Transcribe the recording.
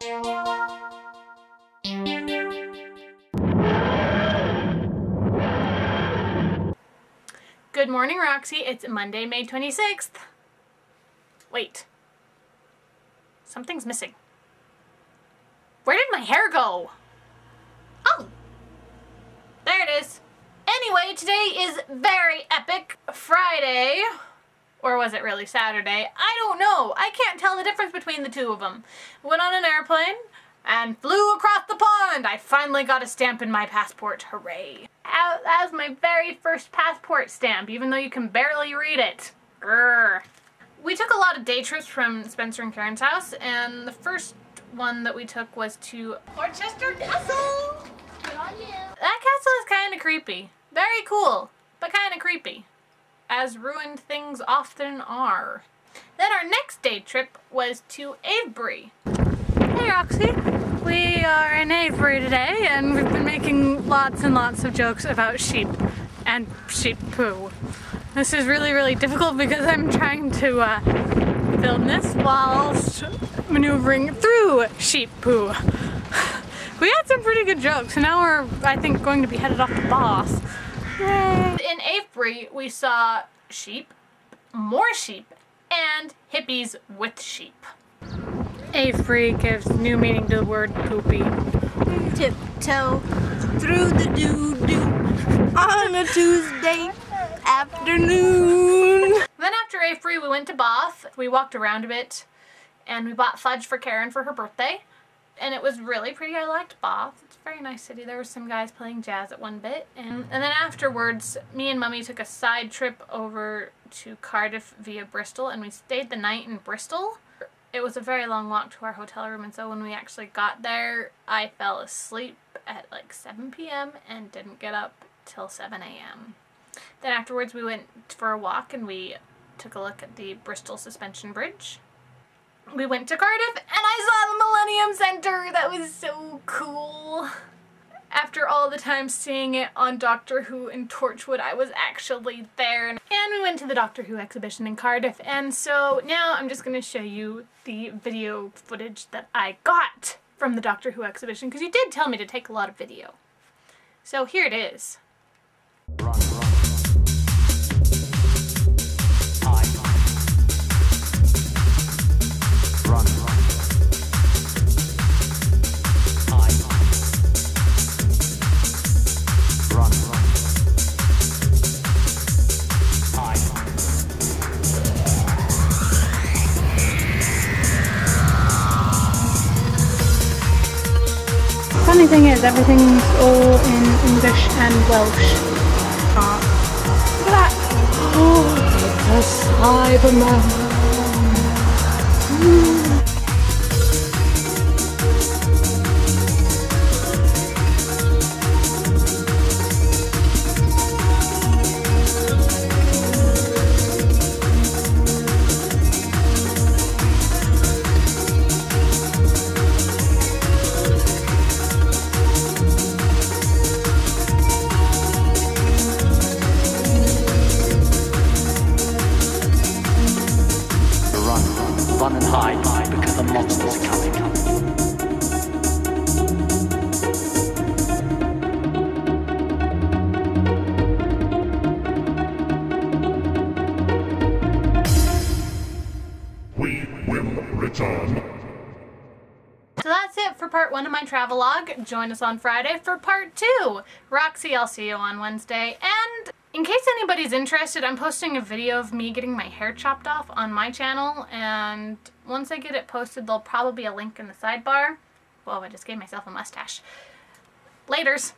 Good morning, Roxy. It's Monday, May 26th. Wait. Something's missing. Where did my hair go? Oh. There it is. Anyway, today is very epic Friday. Or was it really Saturday? I don't know. I can't tell the difference between the two of them. Went on an airplane and flew across the pond. I finally got a stamp in my passport. Hooray. That was my very first passport stamp, even though you can barely read it. Grr. We took a lot of day trips from Spencer and Karen's house, and the first one that we took was to Portchester Castle. Oh, that castle is kind of creepy. Very cool, but kind of creepy. As ruined things often are. Then our next day trip was to Avebury. Hey Roxy, we are in Avebury today and we've been making lots and lots of jokes about sheep and sheep poo. This is really really difficult because I'm trying to uh, film this whilst maneuvering through sheep poo. We had some pretty good jokes and now we're I think going to be headed off to Bath. Yay. In Avebury we saw sheep, more sheep, and hippies with sheep. Avebury gives new meaning to the word poopy. Tiptoe through the doo-doo on a Tuesday afternoon. Then after Avebury we went to Bath. We walked around a bit and we bought fudge for Karen for her birthday. And it was really pretty. I liked Bath. It's a very nice city. There were some guys playing jazz at one bit. And, and then afterwards, me and Mummy took a side trip over to Cardiff via Bristol and we stayed the night in Bristol. It was a very long walk to our hotel room and so when we actually got there, I fell asleep at like 7 p.m. and didn't get up till 7 a.m. Then afterwards we went for a walk and we took a look at the Bristol Suspension Bridge. We went to Cardiff and I saw the Millennium Center. That was so cool. After all the time seeing it on Doctor Who and Torchwood, I was actually there. And we went to the Doctor Who exhibition in Cardiff. And so now I'm just going to show you the video footage that I got from the Doctor Who exhibition because you did tell me to take a lot of video. So here it is. Funny thing is, everything's all in English and Welsh. Uh, look at that! Oh, it's a Cyberman! return. So that's it for part one of my travelogue. Join us on Friday for part two. Roxy, I'll see you on Wednesday. And in case anybody's interested, I'm posting a video of me getting my hair chopped off on my channel. And once I get it posted, there'll probably be a link in the sidebar. Well, I just gave myself a mustache. Laters.